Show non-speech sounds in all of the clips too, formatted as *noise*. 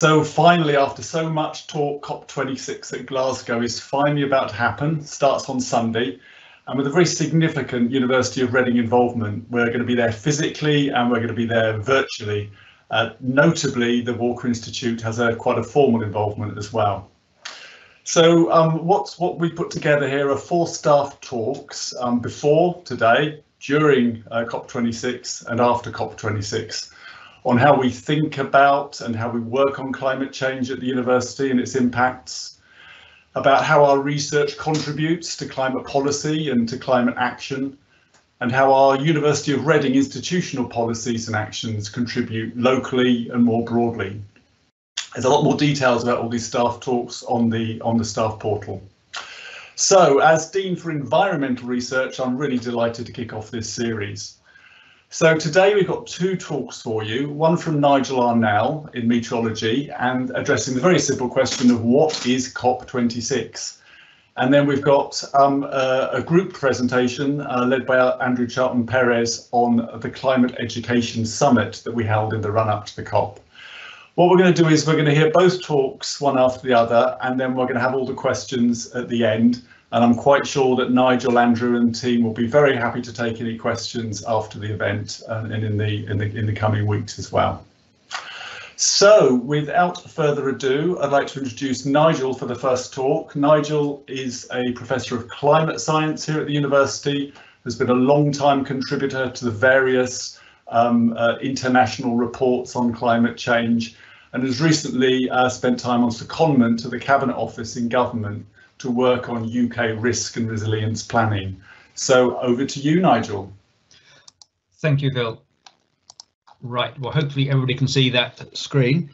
So finally, after so much talk, COP26 at Glasgow is finally about to happen, starts on Sunday. And with a very significant University of Reading involvement, we're going to be there physically and we're going to be there virtually. Uh, notably, the Walker Institute has a quite a formal involvement as well. So um, what's what we put together here are four staff talks um, before today, during uh, COP26 and after COP26 on how we think about and how we work on climate change at the university and its impacts, about how our research contributes to climate policy and to climate action, and how our University of Reading institutional policies and actions contribute locally and more broadly. There's a lot more details about all these staff talks on the on the staff portal. So as Dean for Environmental Research, I'm really delighted to kick off this series. So today we've got two talks for you, one from Nigel Arnell in meteorology and addressing the very simple question of what is COP26? And then we've got um, a, a, group presentation uh, led by Andrew Charlton Perez on the Climate Education Summit that we held in the run up to the COP. What we're going to do is we're going to hear both talks one after the other, and then we're going to have all the questions at the end. And I'm quite sure that Nigel, Andrew, and team will be very happy to take any questions after the event uh, and in the in the in the coming weeks as well. So, without further ado, I'd like to introduce Nigel for the first talk. Nigel is a professor of climate science here at the university, has been a long-time contributor to the various um, uh, international reports on climate change, and has recently uh, spent time on secondment to the Cabinet Office in government to work on UK risk and resilience planning. So over to you, Nigel. Thank you, Phil. Right, well, hopefully everybody can see that screen.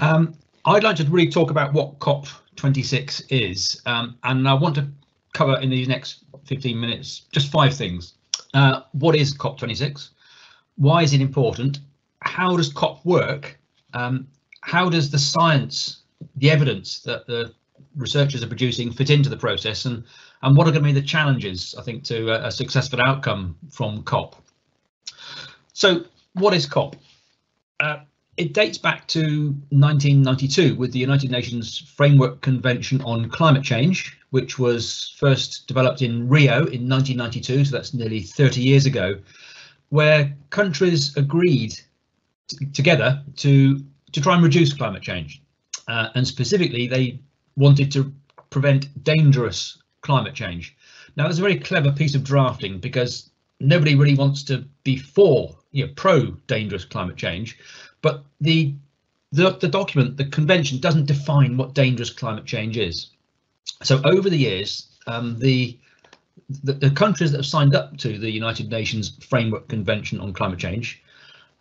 Um, I'd like to really talk about what COP26 is, um, and I want to cover in these next 15 minutes just five things. Uh, what is COP26? Why is it important? How does COP work? Um, how does the science, the evidence that the researchers are producing fit into the process and and what are going to be the challenges I think to a, successful outcome from COP. So what is COP? Uh, it dates back to 1992 with the United Nations Framework Convention on Climate Change, which was first developed in Rio in 1992, so that's nearly 30 years ago, where countries agreed together to to try and reduce climate change. Uh, and specifically, they wanted to prevent dangerous climate change. Now, it's a very clever piece of drafting because nobody really wants to be for, you know, pro dangerous climate change, but the, the the document, the convention, doesn't define what dangerous climate change is. So over the years, um, the, the the countries that have signed up to the United Nations Framework Convention on Climate Change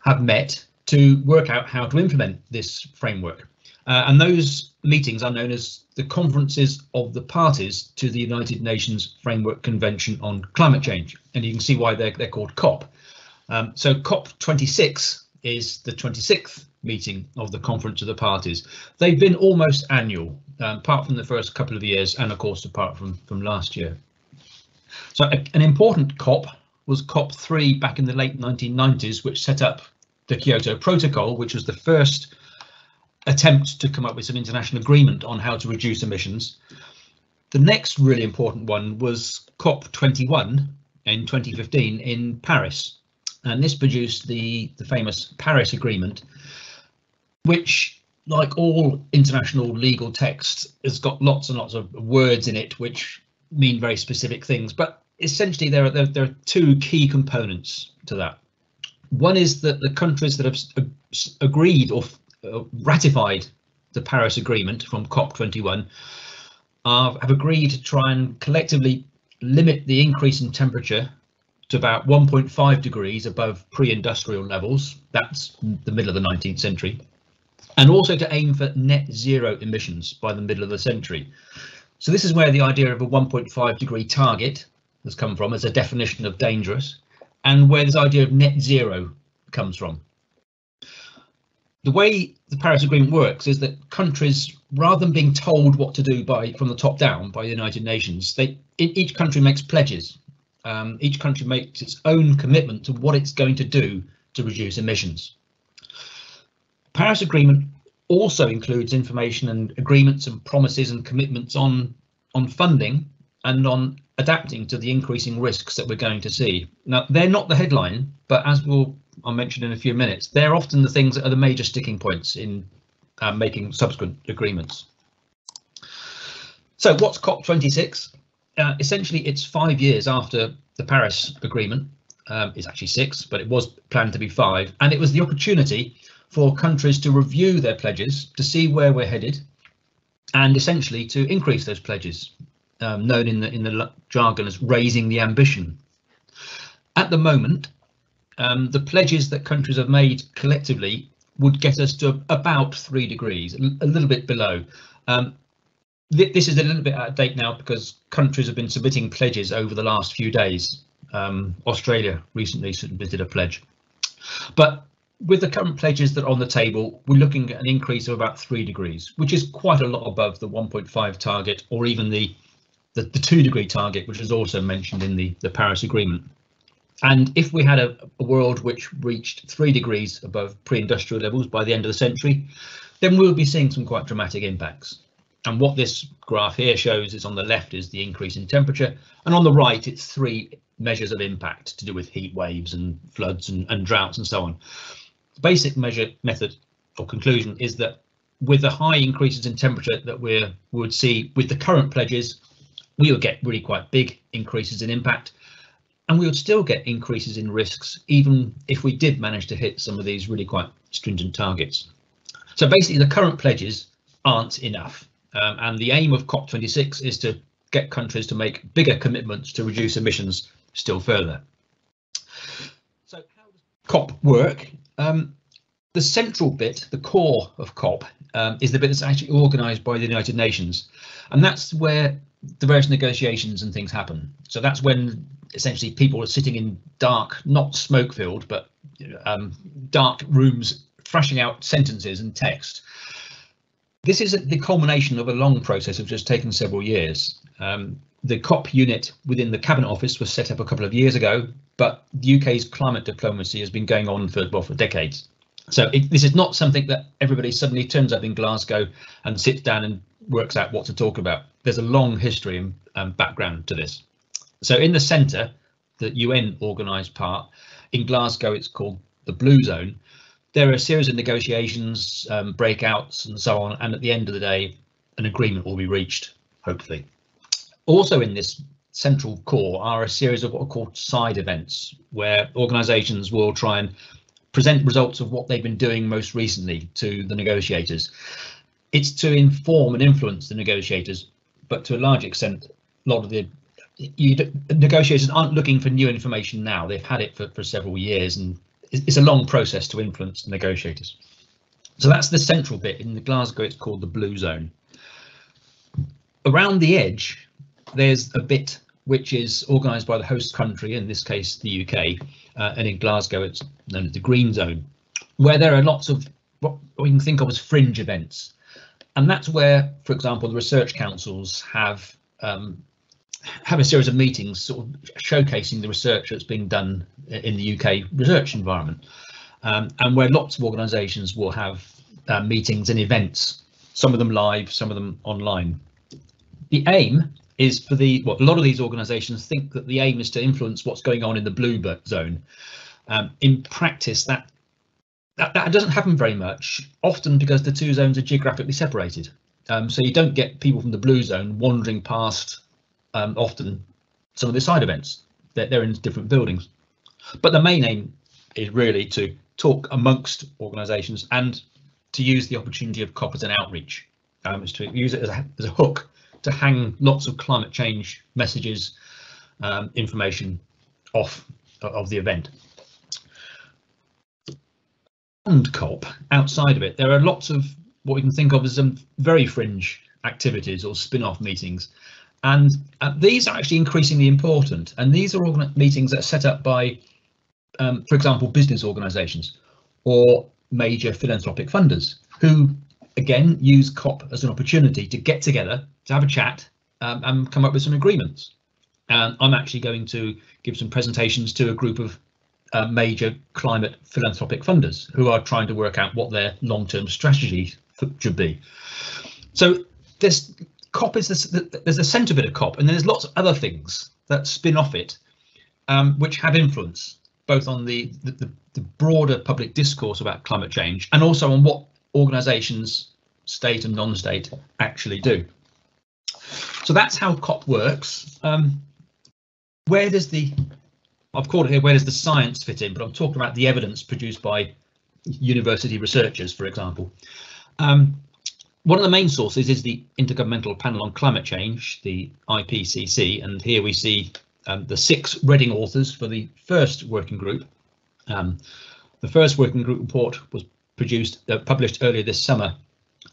have met to work out how to implement this framework. Uh, and those meetings are known as the conferences of the parties to the United Nations Framework Convention on Climate Change. And you can see why they're, they're called COP. Um, so COP26 is the 26th meeting of the Conference of the Parties. They've been almost annual, um, apart from the first couple of years and of course apart from, from last year. So a, an important COP was COP3 back in the late 1990s, which set up the Kyoto Protocol, which was the first attempt to come up with some international agreement on how to reduce emissions. The next really important one was COP21 in 2015 in Paris, and this produced the, the famous Paris Agreement, which, like all international legal texts, has got lots and lots of words in it which mean very specific things. But essentially, there are there, there are two key components to that. One is that the countries that have agreed or ratified the Paris Agreement from COP21 uh, have agreed to try and collectively limit the increase in temperature to about 1.5 degrees above pre-industrial levels. That's the middle of the 19th century. And also to aim for net zero emissions by the middle of the century. So this is where the idea of a 1.5 degree target has come from as a definition of dangerous and where this idea of net zero comes from the way the Paris Agreement works is that countries, rather than being told what to do by from the top down by the United Nations, they each country makes pledges. Um, each country makes its own commitment to what it's going to do to reduce emissions. Paris Agreement also includes information and agreements and promises and commitments on on funding and on adapting to the increasing risks that we're going to see. Now, they're not the headline, but as we'll I'll mention in a few minutes, they're often the things that are the major sticking points in uh, making subsequent agreements. So what's COP26? Uh, essentially, it's five years after the Paris Agreement. Um, it's actually six, but it was planned to be five. And it was the opportunity for countries to review their pledges, to see where we're headed, and essentially to increase those pledges, um, known in the, in the jargon as raising the ambition. At the moment, um, the pledges that countries have made collectively would get us to about three degrees, a little bit below. Um, th this is a little bit out of date now because countries have been submitting pledges over the last few days. Um, Australia recently submitted a pledge. But with the current pledges that are on the table, we're looking at an increase of about three degrees, which is quite a lot above the 1.5 target or even the, the, the two degree target, which is also mentioned in the, the Paris Agreement. And if we had a, a world which reached three degrees above pre-industrial levels by the end of the century, then we'll be seeing some quite dramatic impacts. And what this graph here shows is on the left is the increase in temperature, and on the right it's three measures of impact to do with heat waves and floods and, and droughts and so on. The basic measure method or conclusion is that with the high increases in temperature that we would see with the current pledges, we would get really quite big increases in impact and we would still get increases in risks even if we did manage to hit some of these really quite stringent targets. So basically the current pledges aren't enough um, and the aim of COP26 is to get countries to make bigger commitments to reduce emissions still further. So how does COP work? Um, the central bit, the core of COP, um, is the bit that's actually organised by the United Nations, and that's where the various negotiations and things happen. So that's when essentially people are sitting in dark, not smoke filled, but um, dark rooms thrashing out sentences and text. This is the culmination of a long process of just taken several years. Um, the COP unit within the Cabinet Office was set up a couple of years ago, but the UK's climate diplomacy has been going on for, well, for decades. So it, this is not something that everybody suddenly turns up in Glasgow and sits down and works out what to talk about. There's a long history and um, background to this. So in the centre, the UN organised part, in Glasgow it's called the Blue Zone. There are a series of negotiations, um, breakouts and so on, and at the end of the day, an agreement will be reached, hopefully. Also in this central core are a series of what are called side events, where organisations will try and present results of what they've been doing most recently to the negotiators. It's to inform and influence the negotiators, but to a large extent, a lot of the you, negotiators aren't looking for new information now. They've had it for, for several years, and it's a long process to influence negotiators. So that's the central bit. In the Glasgow, it's called the blue zone. Around the edge, there's a bit which is organised by the host country, in this case the UK, uh, and in Glasgow it's known as the green zone, where there are lots of what we can think of as fringe events. And that's where, for example, the research councils have um, have a series of meetings sort of showcasing the research that's being done in the UK research environment um, and where lots of organisations will have uh, meetings and events, some of them live, some of them online. The aim is for the well, a lot of these organisations think that the aim is to influence what's going on in the blue zone. Um, in practice, that, that that doesn't happen very much, often because the two zones are geographically separated. Um, so you don't get people from the blue zone wandering past um, often some of the side events. They're, they're in different buildings. But the main aim is really to talk amongst organisations and to use the opportunity of COP as an outreach, um, is to use it as a, as a hook to hang lots of climate change messages, um, information off of the event. And COP, outside of it, there are lots of what we can think of as some very fringe activities or spin-off meetings. And uh, these are actually increasingly important. And these are meetings that are set up by, um, for example, business organisations or major philanthropic funders who again use COP as an opportunity to get together, to have a chat um, and come up with some agreements. And I'm actually going to give some presentations to a group of uh, major climate philanthropic funders who are trying to work out what their long-term strategy should be. So there's COP is this, there's a centre bit of COP, and then there's lots of other things that spin off it, um, which have influence both on the, the, the broader public discourse about climate change and also on what organisations, state and non-state, actually do. So that's how COP works. Um, where does the, I've called it here, where does the science fit in? But I'm talking about the evidence produced by university researchers, for example. Um, one of the main sources is the Intergovernmental Panel on Climate Change, the IPCC, and here we see um, the six Reading authors for the first working group. Um, the first working group report was produced, uh, published earlier this summer,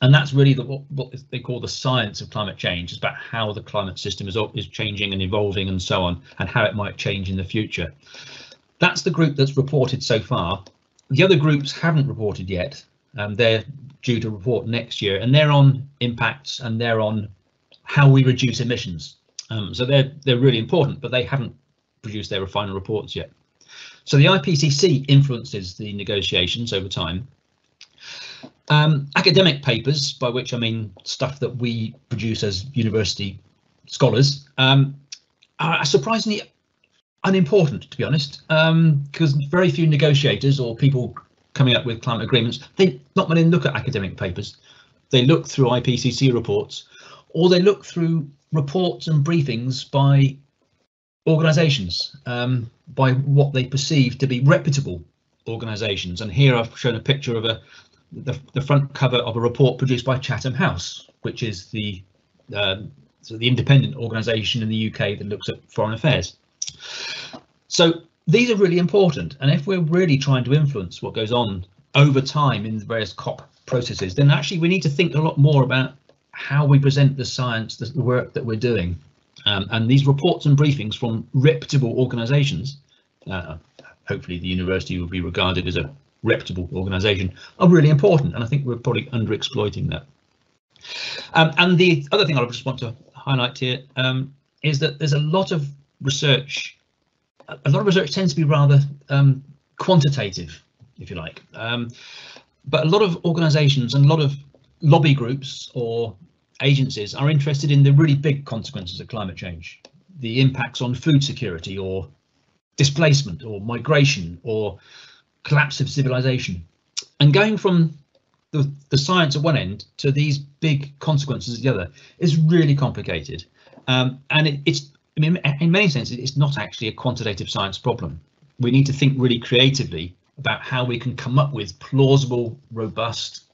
and that's really the, what, what, they call the science of climate change. It's about how the climate system is, is changing and evolving and so on, and how it might change in the future. That's the group that's reported so far. The other groups haven't reported yet. Um, they're due to report next year, and they're on impacts and they're on how we reduce emissions. Um, so they're they're really important, but they haven't produced their final reports yet. So the IPCC influences the negotiations over time. Um, academic papers, by which I mean stuff that we produce as university scholars, um, are surprisingly unimportant, to be honest, because um, very few negotiators or people coming up with climate agreements, they not many look at academic papers. They look through IPCC reports, or they look through reports and briefings by organisations, um, by what they perceive to be reputable organisations. And here I've shown a picture of a the, the front cover of a report produced by Chatham House, which is the uh, so the independent organisation in the UK that looks at foreign affairs. So these are really important. And if we're really trying to influence what goes on over time in the various COP processes, then actually we need to think a lot more about how we present the science, the work that we're doing. Um, and these reports and briefings from reputable organisations, uh, hopefully the university will be regarded as a reputable organisation, are really important. And I think we're probably underexploiting that. Um, and the other thing I just want to highlight here um, is that there's a lot of research a lot of research tends to be rather um, quantitative, if you like. Um, but a lot of organisations and a lot of lobby groups or agencies are interested in the really big consequences of climate change, the impacts on food security or displacement or migration or collapse of civilization. And going from the, the science at one end to these big consequences at the other is really complicated. Um, and it, it's I mean, in many senses, it's not actually a quantitative science problem. We need to think really creatively about how we can come up with plausible, robust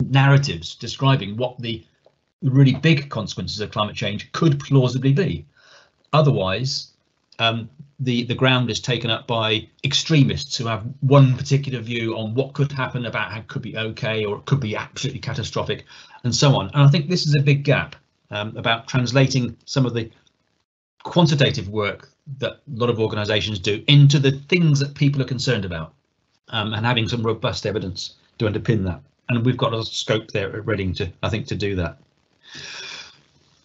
narratives describing what the really big consequences of climate change could plausibly be. Otherwise, um, the, the ground is taken up by extremists who have one particular view on what could happen about how it could be okay or it could be absolutely catastrophic and so on. And I think this is a big gap um, about translating some of the quantitative work that a lot of organisations do into the things that people are concerned about um, and having some robust evidence to underpin that. And we've got a scope there at Reading to, I think, to do that.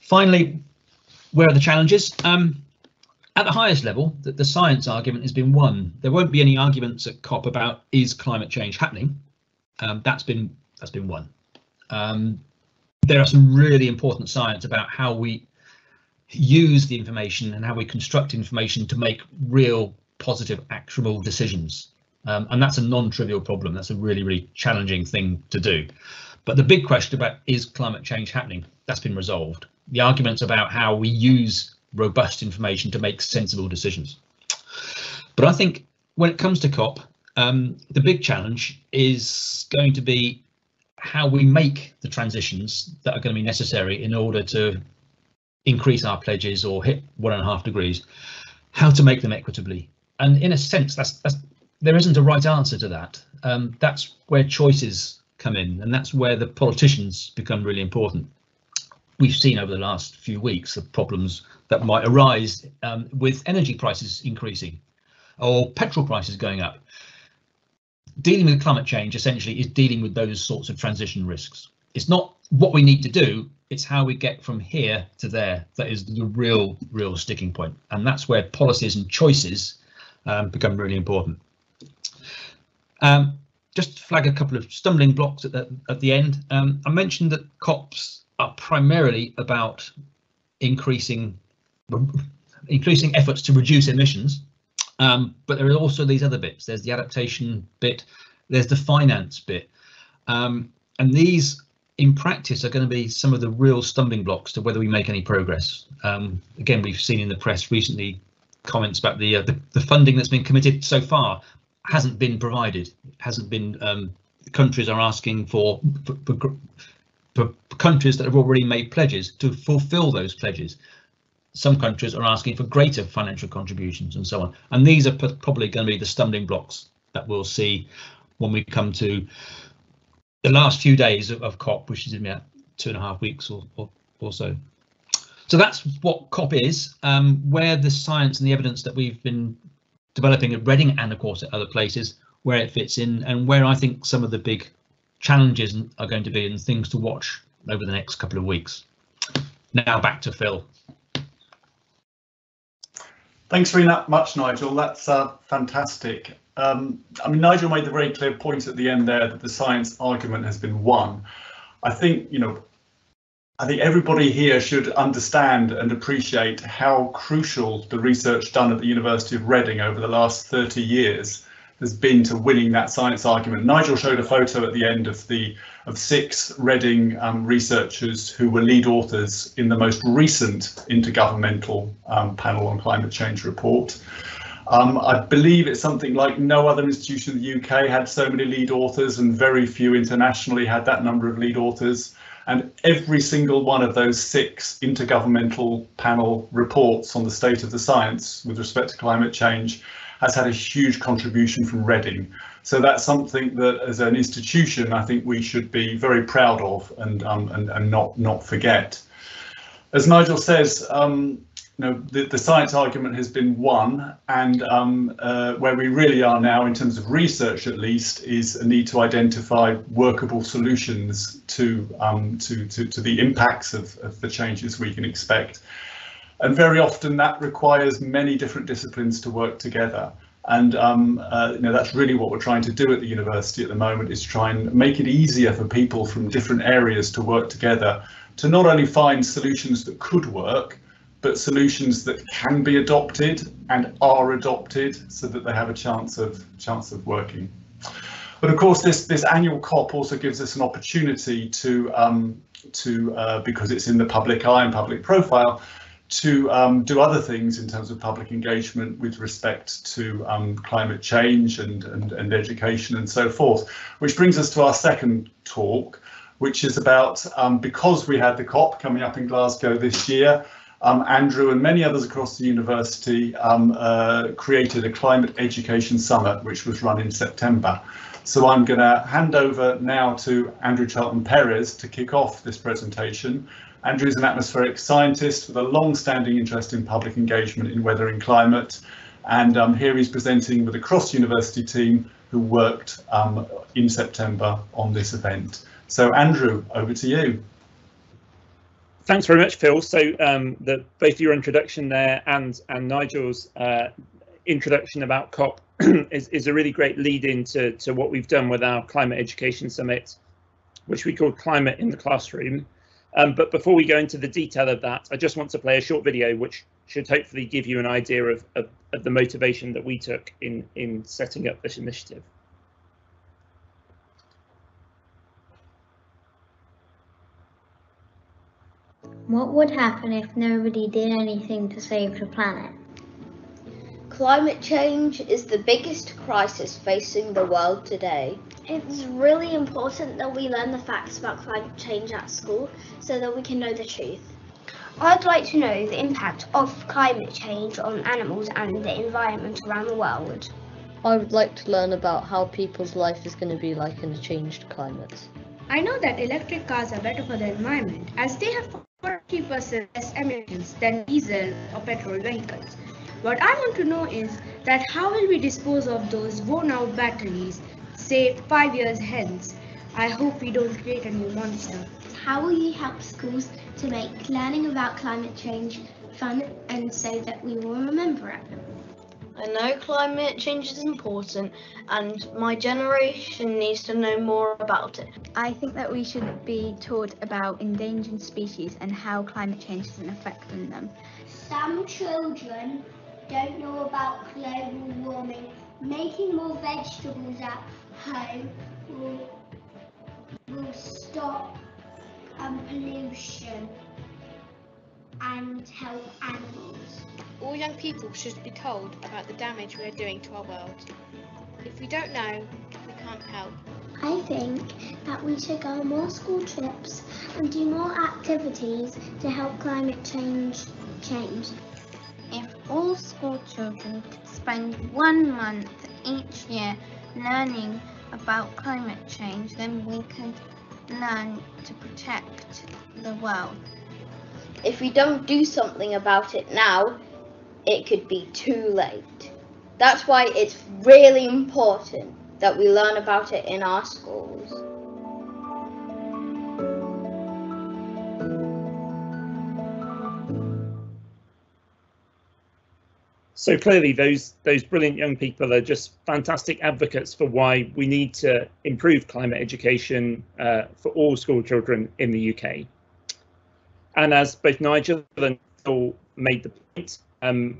Finally, where are the challenges? Um, at the highest level, the, the science argument has been won. There won't be any arguments at COP about is climate change happening. Um, that's been that's been won. Um, there are some really important science about how we use the information and how we construct information to make real positive actionable decisions. Um, and that's a non-trivial problem. That's a really, really challenging thing to do. But the big question about is climate change happening? That's been resolved. The arguments about how we use robust information to make sensible decisions. But I think when it comes to COP, um, the big challenge is going to be how we make the transitions that are going to be necessary in order to increase our pledges or hit one and a half degrees, how to make them equitably. And in a sense, that's, that's there isn't a right answer to that. Um, that's where choices come in, and that's where the politicians become really important. We've seen over the last few weeks the problems that might arise um, with energy prices increasing or petrol prices going up. Dealing with climate change essentially is dealing with those sorts of transition risks. It's not what we need to do, it's how we get from here to there that is the real, real sticking point. And that's where policies and choices um, become really important. Um, just flag a couple of stumbling blocks at the, at the end. Um, I mentioned that COPs are primarily about increasing *laughs* increasing efforts to reduce emissions, um, but there are also these other bits. There's the adaptation bit, there's the finance bit, um, and these in practice are going to be some of the real stumbling blocks to whether we make any progress. Um, again, we've seen in the press recently comments about the, uh, the, the funding that's been committed so far hasn't been provided, hasn't been. Um, countries are asking for, for, for, for countries that have already made pledges to fulfil those pledges. Some countries are asking for greater financial contributions and so on. And these are probably going to be the stumbling blocks that we'll see when we come to the last few days of, of COP, which is in about two and a half weeks or, or, or so. So that's what COP is, um, where the science and the evidence that we've been developing at Reading and of course at other places, where it fits in and where I think some of the big challenges are going to be and things to watch over the next couple of weeks. Now back to Phil. Thanks very much, Nigel. That's uh, fantastic. Um, I mean, Nigel made the very clear point at the end there that the science argument has been won. I think, you know, I think everybody here should understand and appreciate how crucial the research done at the University of Reading over the last 30 years has been to winning that science argument. Nigel showed a photo at the end of the of six Reading um, researchers who were lead authors in the most recent intergovernmental um, panel on climate change report. Um, I believe it's something like no other institution in the UK had so many lead authors and very few internationally had that number of lead authors. And every single one of those six intergovernmental panel reports on the state of the science with respect to climate change has had a huge contribution from Reading. So that's something that as an institution, I think we should be very proud of and, um, and, and not, not forget. As Nigel says, um, know, the, the, science argument has been won and um, uh, where we really are now in terms of research at least is a need to identify workable solutions to um, to, to, to, the impacts of, of the changes we can expect. And very often that requires many different disciplines to work together. And um, uh, you know that's really what we're trying to do at the university at the moment is try and make it easier for people from different areas to work together to not only find solutions that could work, but solutions that can be adopted and are adopted so that they have a chance of chance of working. But of course, this this annual COP also gives us an opportunity to um, to uh, because it's in the public eye and public profile to um, do other things in terms of public engagement with respect to um, climate change and, and, and education and so forth. Which brings us to our second talk, which is about um, because we had the COP coming up in Glasgow this year, um, Andrew and many others across the university um, uh, created a climate education summit, which was run in September. So I'm going to hand over now to Andrew Charlton Perez to kick off this presentation. Andrew is an atmospheric scientist with a long-standing interest in public engagement in weather and climate. And um, here he's presenting with a cross-university team who worked um, in September on this event. So Andrew, over to you. Thanks very much, Phil. So um, the, both your introduction there and and Nigel's uh, introduction about COP *clears throat* is, is a really great lead into to what we've done with our climate education summit, which we called Climate in the Classroom. Um, but before we go into the detail of that, I just want to play a short video which should hopefully give you an idea of, of, of the motivation that we took in, in setting up this initiative. What would happen if nobody did anything to save the planet? Climate change is the biggest crisis facing the world today. It's really important that we learn the facts about climate change at school so that we can know the truth. I'd like to know the impact of climate change on animals and the environment around the world. I would like to learn about how people's life is going to be like in a changed climate. I know that electric cars are better for the environment as they have 40% less emissions than diesel or petrol vehicles. What I want to know is that how will we dispose of those worn out batteries, say five years hence? I hope we don't create a new monster. How will you help schools to make learning about climate change fun and so that we will remember it? I know climate change is important and my generation needs to know more about it. I think that we should be taught about endangered species and how climate change is affecting them. Some children don't know about global warming. Making more vegetables at home will, will stop um, pollution and help animals. All young people should be told about the damage we are doing to our world. If we don't know, we can't help. I think that we should go on more school trips and do more activities to help climate change change. If all school children could spend one month each year learning about climate change, then we could learn to protect the world. If we don't do something about it now, it could be too late. That's why it's really important that we learn about it in our schools. So clearly, those those brilliant young people are just fantastic advocates for why we need to improve climate education uh, for all school children in the UK. And as both Nigel and Phil made the point, um,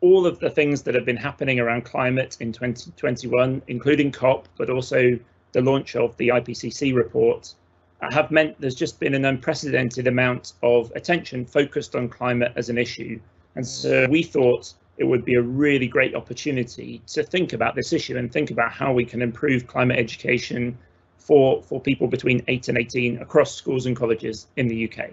all of the things that have been happening around climate in 2021, including COP, but also the launch of the IPCC report, uh, have meant there's just been an unprecedented amount of attention focused on climate as an issue. And so we thought it would be a really great opportunity to think about this issue and think about how we can improve climate education for, for people between 8 and 18 across schools and colleges in the UK.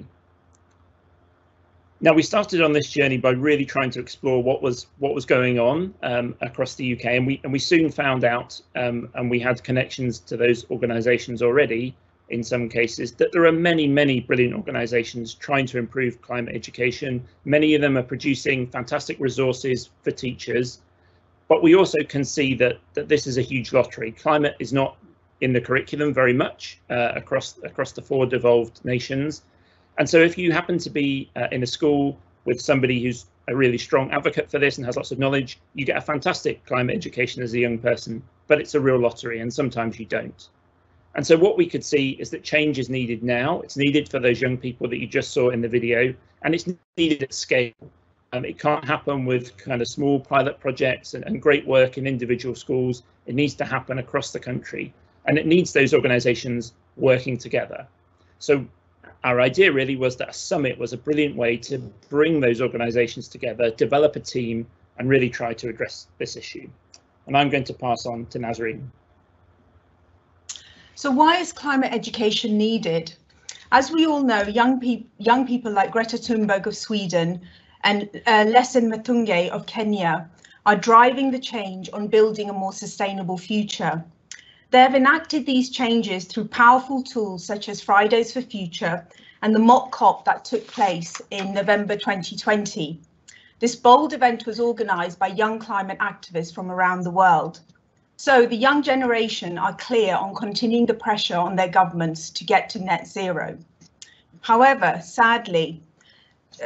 Now we started on this journey by really trying to explore what was what was going on um, across the UK, and we and we soon found out, um, and we had connections to those organisations already. In some cases, that there are many, many brilliant organisations trying to improve climate education. Many of them are producing fantastic resources for teachers, but we also can see that that this is a huge lottery. Climate is not in the curriculum very much uh, across across the four devolved nations. And so if you happen to be uh, in a school with somebody who's a really strong advocate for this and has lots of knowledge, you get a fantastic climate education as a young person, but it's a real lottery and sometimes you don't. And so what we could see is that change is needed now. It's needed for those young people that you just saw in the video, and it's needed at scale. Um, it can't happen with kind of small pilot projects and, and great work in individual schools. It needs to happen across the country, and it needs those organisations working together. So our idea really was that a summit was a brilliant way to bring those organisations together, develop a team, and really try to address this issue. And I'm going to pass on to Nasreen. So why is climate education needed? As we all know, young, pe young people like Greta Thunberg of Sweden and uh, Leslie Mathunge of Kenya are driving the change on building a more sustainable future. They have enacted these changes through powerful tools such as Fridays for Future and the mock COP that took place in November 2020. This bold event was organised by young climate activists from around the world. So the young generation are clear on continuing the pressure on their governments to get to net zero. However, sadly,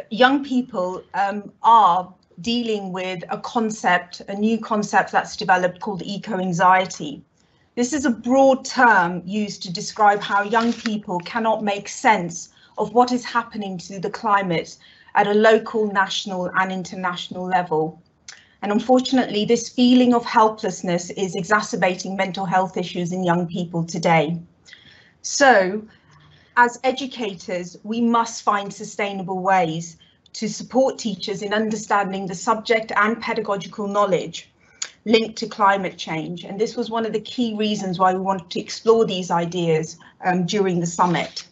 young people um, are dealing with a concept, a new concept that's developed called eco-anxiety. This is a broad term used to describe how young people cannot make sense of what is happening to the climate at a local, national and international level. And unfortunately, this feeling of helplessness is exacerbating mental health issues in young people today. So, as educators, we must find sustainable ways to support teachers in understanding the subject and pedagogical knowledge linked to climate change. And this was one of the key reasons why we wanted to explore these ideas um, during the summit.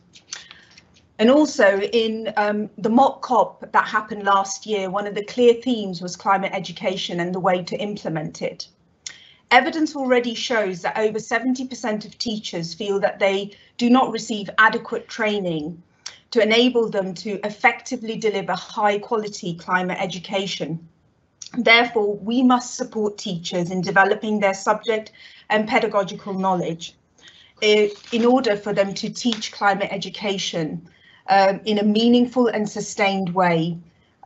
And also in um, the mock COP that happened last year, one of the clear themes was climate education and the way to implement it. Evidence already shows that over 70% of teachers feel that they do not receive adequate training to enable them to effectively deliver high quality climate education. Therefore, we must support teachers in developing their subject and pedagogical knowledge in order for them to teach climate education um, in a meaningful and sustained way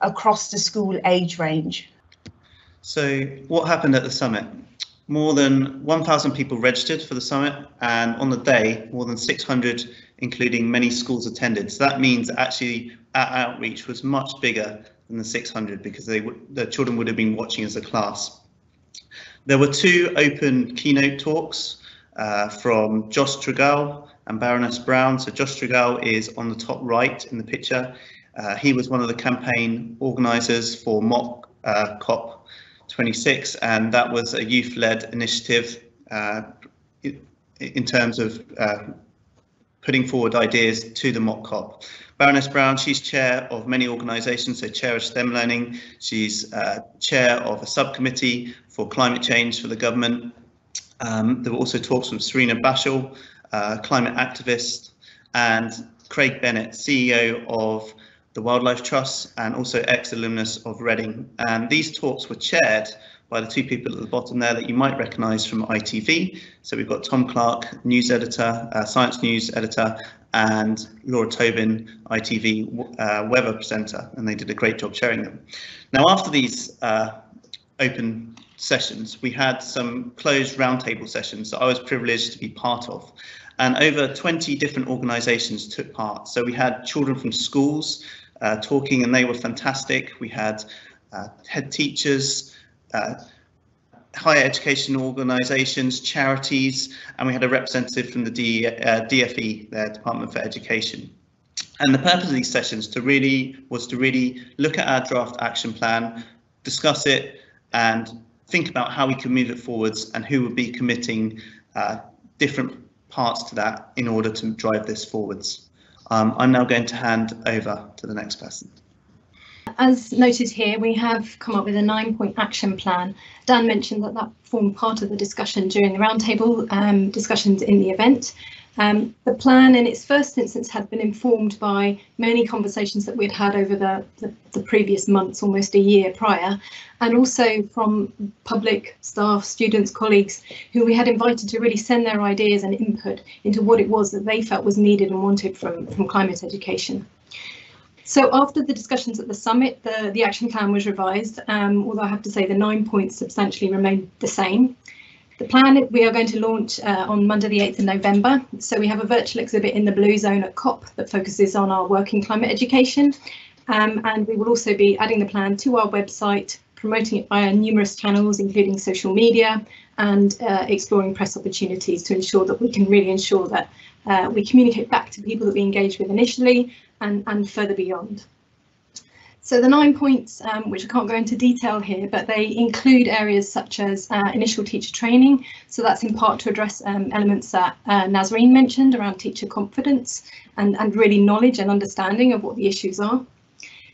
across the school age range. So what happened at the summit? More than 1,000 people registered for the summit, and on the day, more than 600, including many schools, attended. So that means actually our outreach was much bigger than the 600 because they the children would have been watching as a class. There were two open keynote talks uh, from Josh Tregale and Baroness Brown. So Josh Tregale is on the top right in the picture. Uh, he was one of the campaign organisers for Mock uh, COP 26, and that was a youth-led initiative uh, in terms of uh, putting forward ideas to the Mock COP. Baroness Brown, she's chair of many organisations, so chair of STEM Learning, she's uh, chair of a subcommittee for climate change for the government. Um, there were also talks from Serena Bashel, uh, climate activist, and Craig Bennett, CEO of the Wildlife Trust and also ex-alumnus of Reading. And these talks were chaired by the two people at the bottom there that you might recognise from ITV. So we've got Tom Clark, news editor, uh, science news editor, and Laura Tobin, ITV uh, weather presenter, and they did a great job sharing them. Now, after these uh, open sessions, we had some closed roundtable sessions that I was privileged to be part of. And over 20 different organisations took part. So we had children from schools, uh, talking, and they were fantastic. We had uh, head teachers, uh, higher education organisations, charities, and we had a representative from the D, uh, DFE, their Department for Education. And the purpose of these sessions to really was to really look at our draft action plan, discuss it, and think about how we can move it forwards and who would be committing uh, different parts to that in order to drive this forwards. Um, I'm now going to hand over to the next person. As noted here, we have come up with a nine point action plan. Dan mentioned that that formed part of the discussion during the roundtable um, discussions in the event. Um, the plan in its first instance had been informed by many conversations that we'd had over the, the, the, previous months, almost a year prior, and also from public, staff, students, colleagues who we had invited to really send their ideas and input into what it was that they felt was needed and wanted from, from climate education. So after the discussions at the summit, the, the action plan was revised, um, although I have to say the nine points substantially remain the same. The plan we are going to launch uh, on Monday the 8th of November. So we have a virtual exhibit in the Blue Zone at COP that focuses on our working climate education. Um, and we will also be adding the plan to our website, promoting it via numerous channels, including social media and uh, exploring press opportunities to ensure that we can really ensure that uh, we communicate back to people that we engage with initially and, and further beyond. So the nine points, um, which I can't go into detail here, but they include areas such as uh, initial teacher training. So that's in part to address um, elements that uh, Nasreen mentioned around teacher confidence and, and really knowledge and understanding of what the issues are.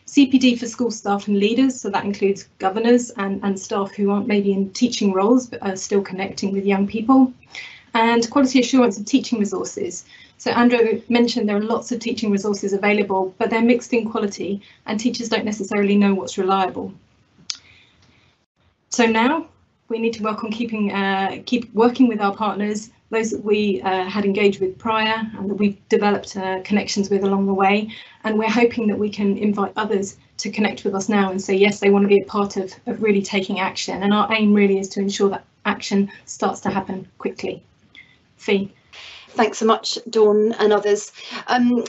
CPD for school staff and leaders, so that includes governors and, and staff who aren't maybe in teaching roles but are still connecting with young people. And quality assurance of teaching resources, so Andrew mentioned there are lots of teaching resources available, but they're mixed in quality and teachers don't necessarily know what's reliable. So now we need to work on keeping uh, keep working with our partners, those that we uh, had engaged with prior and that we've developed uh, connections with along the way. And we're hoping that we can invite others to connect with us now and say, yes, they want to be a part of, of really taking action. And our aim really is to ensure that action starts to happen quickly. Fi. Thanks so much, Dawn and others. Um,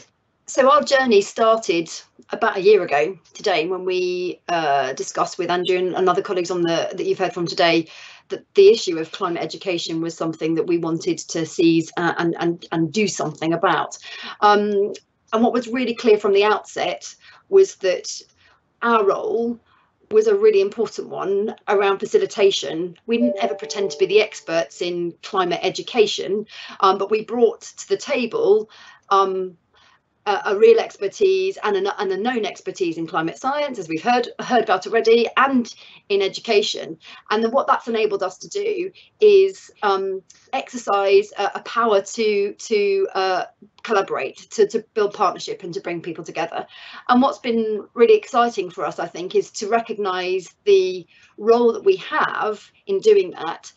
so our journey started about a year ago today when we uh, discussed with Andrew and other colleagues on the that you've heard from today that the issue of climate education was something that we wanted to seize and, and, and do something about. Um, and what was really clear from the outset was that our role was a really important one around facilitation. We didn't ever pretend to be the experts in climate education, um, but we brought to the table um, a, real expertise and a, and a known expertise in climate science, as we've heard heard about already, and in education. And then what that's enabled us to do is um, exercise a, a, power to to uh, collaborate, to, to build partnership and to bring people together. And what's been really exciting for us, I think, is to recognise the role that we have in doing that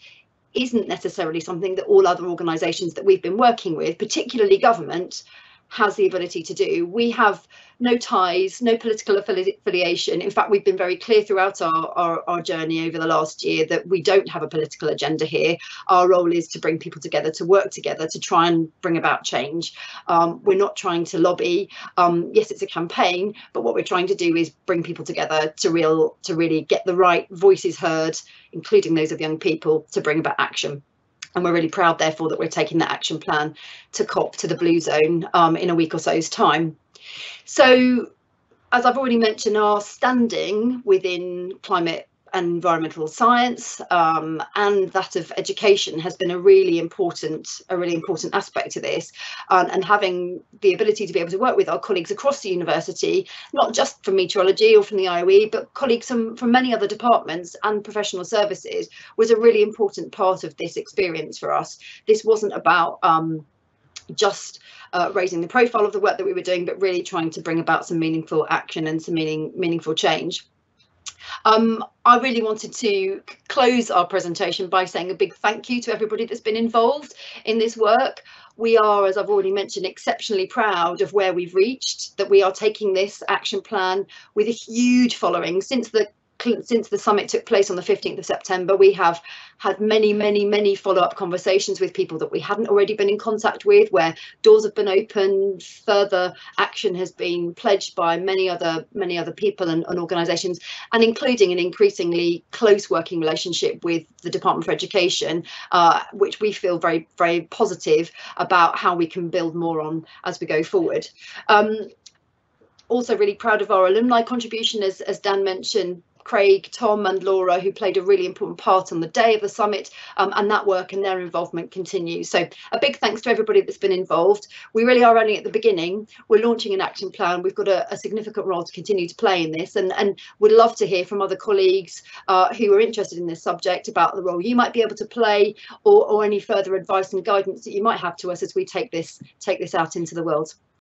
isn't necessarily something that all other organisations that we've been working with, particularly government, has the ability to do. We have no ties, no political affili affiliation. In fact, we've been very clear throughout our, our, our, journey over the last year that we don't have a political agenda here. Our role is to bring people together, to work together, to try and bring about change. Um, we're not trying to lobby. Um, yes, it's a campaign, but what we're trying to do is bring people together to real to really get the right voices heard, including those of young people, to bring about action and we're really proud therefore that we're taking that action plan to COP to the blue zone um, in a week or so's time. So as I've already mentioned, our standing within climate and environmental science um, and that of education has been a really important a really important aspect to this um, and having the ability to be able to work with our colleagues across the university not just from meteorology or from the IOE but colleagues from, from many other departments and professional services was a really important part of this experience for us this wasn't about um, just uh, raising the profile of the work that we were doing, but really trying to bring about some meaningful action and some meaning, meaningful change. Um, I really wanted to close our presentation by saying a big thank you to everybody that's been involved in this work. We are, as I've already mentioned, exceptionally proud of where we've reached, that we are taking this action plan with a huge following since the since the summit took place on the 15th of September, we have had many, many, many follow-up conversations with people that we hadn't already been in contact with, where doors have been opened, further action has been pledged by many other many other people and, and organisations, and including an increasingly close working relationship with the Department for Education, uh, which we feel very, very positive about how we can build more on as we go forward. Um, also really proud of our alumni contribution, as, as Dan mentioned, Craig, Tom and Laura, who played a really important part on the day of the summit, um, and that work and their involvement continues. So a big thanks to everybody that's been involved. We really are only at the beginning. We're launching an action plan. We've got a, a significant role to continue to play in this and, and would love to hear from other colleagues uh, who are interested in this subject about the role you might be able to play or, or any further advice and guidance that you might have to us as we take this take this out into the world.